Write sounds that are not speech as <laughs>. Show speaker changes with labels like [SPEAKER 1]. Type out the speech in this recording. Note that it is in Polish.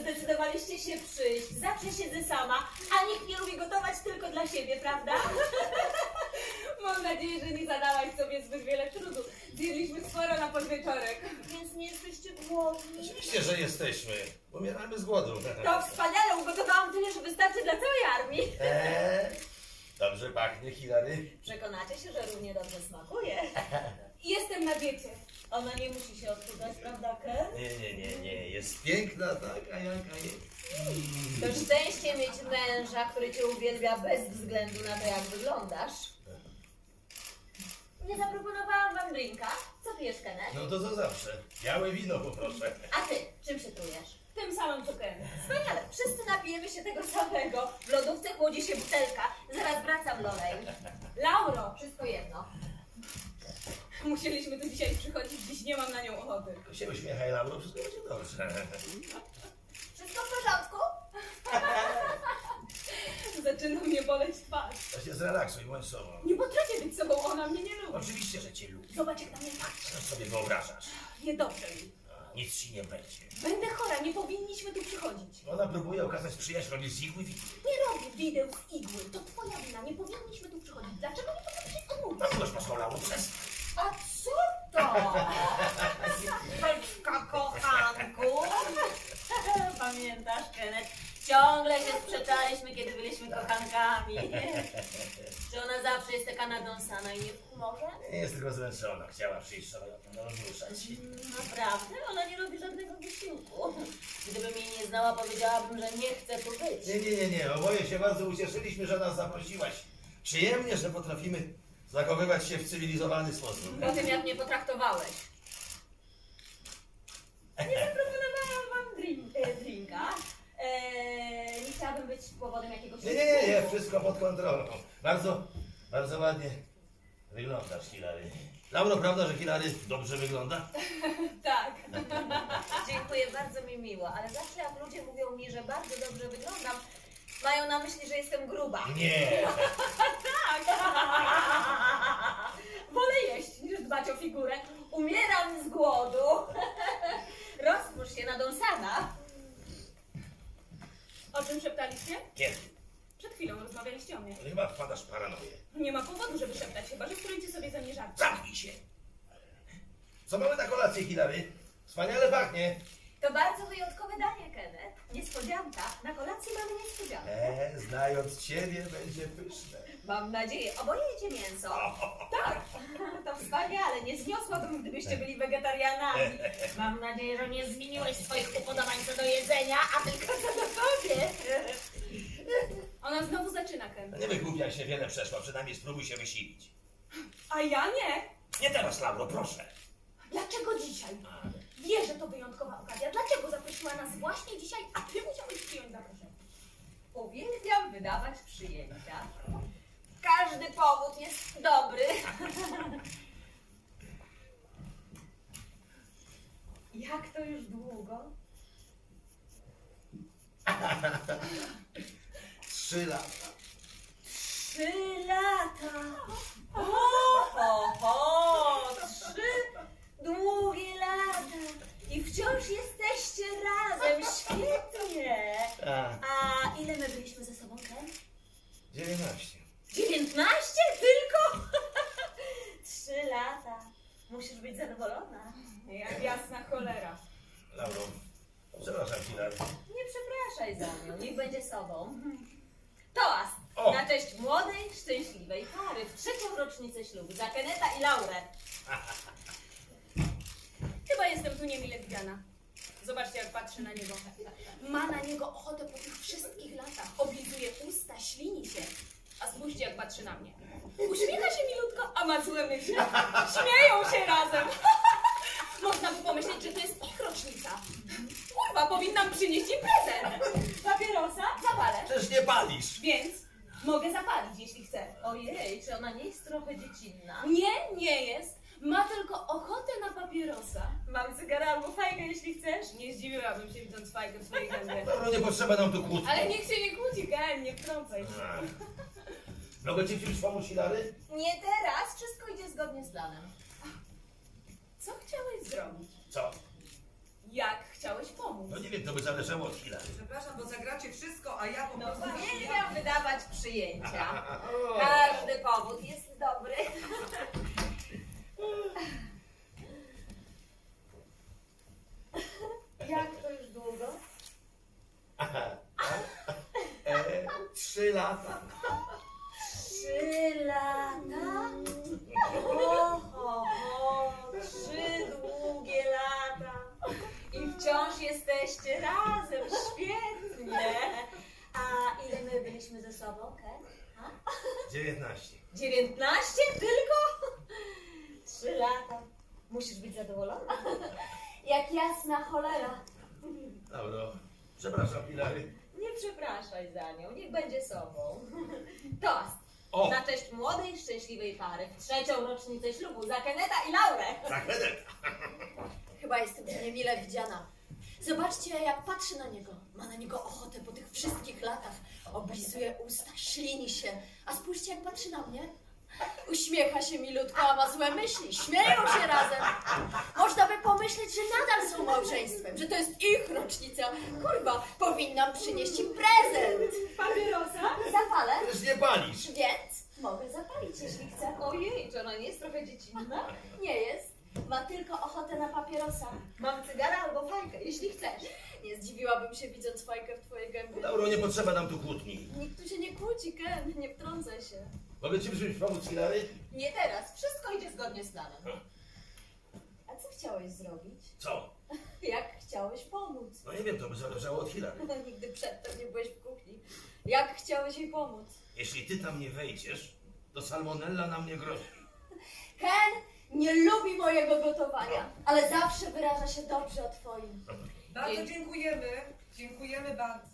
[SPEAKER 1] zdecydowaliście się przyjść. Zawsze siedzę sama, a nikt nie lubi gotować tylko dla siebie, prawda? <laughs>
[SPEAKER 2] Mam nadzieję, że nie zadałaś sobie zbyt wiele trudu. Zjedliśmy sporo na podwieczorek.
[SPEAKER 1] Więc nie jesteście głodni.
[SPEAKER 3] Oczywiście, że jesteśmy. Umieramy z głodu.
[SPEAKER 1] To wspaniale, ugotowałam tyle, że wystarczy dla całej armii.
[SPEAKER 3] Eee, dobrze pachnie, Hilary.
[SPEAKER 1] Przekonacie się, że równie dobrze smakuje.
[SPEAKER 2] Jestem na diecie.
[SPEAKER 1] Ona nie musi się odchudzać, prawda, Ker?
[SPEAKER 3] Nie, nie, nie, nie. Jest piękna taka, jaka jest.
[SPEAKER 1] To szczęście mieć męża, który cię uwielbia bez względu na to, jak wyglądasz. Nie zaproponowałam wam drinka. Co pijesz, Kenneth?
[SPEAKER 3] No to co zawsze. Białe wino poproszę.
[SPEAKER 1] A ty, czym się trujesz?
[SPEAKER 2] Tym samym cukrem.
[SPEAKER 1] Wspaniale, wszyscy napijemy się tego samego. W lodówce chłodzi się butelka. Zaraz wracam, Lolej.
[SPEAKER 2] Lauro,
[SPEAKER 1] Wszystko jedno.
[SPEAKER 2] Musieliśmy tu dzisiaj przychodzić, dziś nie mam na nią ochoty.
[SPEAKER 3] Tylko się uśmiechaj, Lauro, wszystko będzie dobrze.
[SPEAKER 1] Wszystko w porządku? <laughs>
[SPEAKER 2] Zaczyna mnie boleć twarz.
[SPEAKER 3] To się zrelaksuj, bądź sobą.
[SPEAKER 2] Nie potrafię być sobą, ona mnie nie lubi.
[SPEAKER 3] Oczywiście, że cię lubi.
[SPEAKER 2] Zobacz jak na mnie patrzy.
[SPEAKER 3] Co sobie wyobrażasz?
[SPEAKER 2] Niedobrze mi.
[SPEAKER 3] Nic ci nie będzie.
[SPEAKER 2] Będę chora, nie powinniśmy tu przychodzić.
[SPEAKER 3] Ona próbuje okazać przyjaźń, robi z igły i
[SPEAKER 2] Nie robię wideł z igły. To twoja wina, nie powinniśmy tu przychodzić. Dlaczego nie potrafisz odmówić?
[SPEAKER 3] No miłość posłał, Lauro, przez...
[SPEAKER 1] A co to? Beczka kochanku. Pamiętasz, Kenneth? Ciągle się sprzeczaliśmy, kiedy kochankami. Czy <laughs> ona zawsze jest taka nadąsana i nie w humorze?
[SPEAKER 3] Jest tylko zmęczona. Chciała przyjść sobie rozruszać.
[SPEAKER 1] Naprawdę? Ona nie robi żadnego wysiłku. Gdybym jej nie znała, powiedziałabym, że nie chce tu być.
[SPEAKER 3] Nie, nie, nie, nie. Oboje się bardzo ucieszyliśmy, że nas zaprosiłaś. Przyjemnie, że potrafimy zachowywać się w cywilizowany sposób.
[SPEAKER 1] Po tym, jak mnie potraktowałeś. Nie zaproponowałam wam drink, e, drinka. E, powodem jakiegoś...
[SPEAKER 3] Nie, nie, nie, nie, wszystko pod kontrolą. Bardzo, bardzo ładnie wyglądasz, Hilary. Lauro, prawda, że Hilary dobrze wygląda? <laughs>
[SPEAKER 2] Tak. <laughs>
[SPEAKER 1] Dziękuję, bardzo mi miło, ale zawsze jak ludzie mówią mi, że bardzo dobrze wyglądam, mają na myśli, że jestem gruba.
[SPEAKER 3] Nie. <laughs>
[SPEAKER 1] Wolę jeść niż dbać o figurę. Umieram z głodu. Rozpusz się nadąsana.
[SPEAKER 2] O czym szeptaliście?
[SPEAKER 3] Kiedy?
[SPEAKER 2] Przed chwilą rozmawialiście o mnie.
[SPEAKER 3] Chyba wpadasz w paranoję.
[SPEAKER 2] Nie ma powodu, żeby szeptać, chyba że wkrójcie sobie ze mnie żart.
[SPEAKER 3] Zamknij się. Co mamy na kolację, Hilary? Wspaniale pachnie.
[SPEAKER 1] To bardzo wyjątkowe danie, Kenneth. Niespodzianka. Na kolacji mamy niespodziankę.
[SPEAKER 3] E, znając ciebie, będzie pyszne.
[SPEAKER 1] Mam nadzieję. Oboje jecie mięso. Tak. To wspaniale. Nie zniosłabym, gdybyście byli wegetarianami. Mam nadzieję, że nie zmieniłeś swoich upodobań co do jedzenia, a tylko co do tobie.
[SPEAKER 2] Ona znowu zaczyna, Ken.
[SPEAKER 3] No Nie wygłupiaj się, wiele przeszła. Przynajmniej spróbuj się wysilić.
[SPEAKER 2] A ja nie.
[SPEAKER 3] Nie teraz, Lauro, proszę.
[SPEAKER 2] Dlaczego dzisiaj? Wie, że to wyjątkowa okazja. Dlaczego zaprosiła nas właśnie dzisiaj, a ty musiałeś przyjąć zaproszenie?
[SPEAKER 1] Uwielbiam wydawać przyjęcia. Każdy powód jest dobry. <laughs> Jak to już długo?
[SPEAKER 3] Trzy lata.
[SPEAKER 1] Trzy lata. O, ho, ho, trzy długie lata. I wciąż jesteście razem. Świetnie.
[SPEAKER 3] A,
[SPEAKER 1] A ile my byliśmy ze sobą, Ken?
[SPEAKER 3] 19.
[SPEAKER 1] 19 tylko? Trzy lata. Musisz być zadowolona.
[SPEAKER 2] Jak jasna cholera.
[SPEAKER 3] Lauro, przepraszam, Hilary.
[SPEAKER 1] Nie przepraszaj za nią, niech będzie sobą. Toast
[SPEAKER 3] O!
[SPEAKER 1] na cześć młodej, szczęśliwej pary w trzecią rocznicę ślubu za Keneta i Laurę. <laughs>
[SPEAKER 2] Chyba jestem tu niemile widziana. Zobaczcie, jak patrzy na niego. Ma na niego ochotę po tych wszystkich latach. Oblizuje usta, ślini się. A spójrzcie, jak patrzy na mnie. Uśmiecha się milutko, a ma złe myśli. Śmieją się razem. <laughs> Można by pomyśleć, że to jest ich rocznica. Kurwa, powinnam przynieść im prezent. Papierosa? Zapalę.
[SPEAKER 3] Przecież nie palisz.
[SPEAKER 2] Więc mogę zapalić, jeśli chcę.
[SPEAKER 1] Ojej, czy ona nie jest trochę dziecinna?
[SPEAKER 2] Nie, nie jest. Ma tylko ochotę na papierosa.
[SPEAKER 1] Mam cygara albo fajkę, jeśli chcesz.
[SPEAKER 2] Nie zdziwiłabym się widząc fajkę w swojej gębie.
[SPEAKER 3] Lauro, nie potrzeba nam tu kłótni.
[SPEAKER 2] Ale nikt się nie kłóci, Ken, nie wtrącaj się.
[SPEAKER 3] Mogę ci czymś pomóc, Hilary?
[SPEAKER 1] Nie teraz, wszystko idzie zgodnie z planem.
[SPEAKER 2] Co chciałeś zrobić?
[SPEAKER 3] Co?
[SPEAKER 2] Jak chciałeś pomóc?
[SPEAKER 3] No nie wiem, to to by zależało od Hilary.
[SPEAKER 4] Przepraszam, bo zagracie wszystko, a ja po
[SPEAKER 1] No
[SPEAKER 4] prostu...
[SPEAKER 1] uwielbiam wydawać przyjęcia. <laughs> Każdy powód jest dobry. <laughs> Jak to już długo? <laughs>
[SPEAKER 3] E, trzy lata.
[SPEAKER 1] Trzy lata? O, ho, ho, trzy długie lata. I wciąż jesteście razem, świetnie. A ile my Ken? A?
[SPEAKER 3] 19.
[SPEAKER 1] 19 tylko? <laughs> Trzy lata. Musisz być zadowolona. <laughs> Jak jasna cholera.
[SPEAKER 3] Lauro, przepraszam Hilary.
[SPEAKER 1] Nie przepraszaj za nią, niech będzie sobą. <laughs> Toast.
[SPEAKER 3] O!
[SPEAKER 1] Na cześć młodej, szczęśliwej pary w trzecią rocznicę ślubu za Keneta i Laurę.
[SPEAKER 3] Za Kenneth.
[SPEAKER 2] Chyba jestem niemile widziana. Zobaczcie, jak patrzy na niego. Ma na niego ochotę po tych wszystkich latach. Oblizuje usta, ślini się. A spójrzcie, jak patrzy na mnie. Uśmiecha się milutko, a ma złe myśli. Śmieją się razem. Można by pomyśleć, że nadal są małżeństwem, że to jest ich rocznica. Kurwa, powinnam przynieść im prezent.
[SPEAKER 1] Papierosa?
[SPEAKER 2] Zapalę,
[SPEAKER 3] Przecież nie palisz.
[SPEAKER 2] więc mogę zapalić, jeśli chcę.
[SPEAKER 1] Ojej, czy ona nie jest trochę dziecinna?
[SPEAKER 2] Nie jest. Ma tylko ochotę na papierosa.
[SPEAKER 1] Mam cygara albo fajkę, jeśli chcesz.
[SPEAKER 2] Nie zdziwiłabym się, widząc fajkę w twojej gębie.
[SPEAKER 3] Lauro, nie potrzeba nam tu kłótni.
[SPEAKER 2] Nikt tu się nie kłóci, Ken, nie wtrącaj się.
[SPEAKER 3] Mogę ci w czymś pomóc, Hilary?
[SPEAKER 1] Nie teraz, wszystko idzie zgodnie z planem.
[SPEAKER 2] A co chciałeś zrobić?
[SPEAKER 3] Co? <laughs>
[SPEAKER 2] Jak chciałeś pomóc?
[SPEAKER 3] No nie wiem, to by zależało od Hilary. <laughs>
[SPEAKER 2] Nigdy przedtem nie byłeś w kuchni. Jak chciałeś jej pomóc?
[SPEAKER 3] Jeśli ty tam nie wejdziesz, to salmonella nam nie grozi.
[SPEAKER 2] Ken nie lubi mojego gotowania, ale zawsze wyraża się dobrze o twoim.
[SPEAKER 4] Bardzo dziękujemy. Dziękujemy bardzo.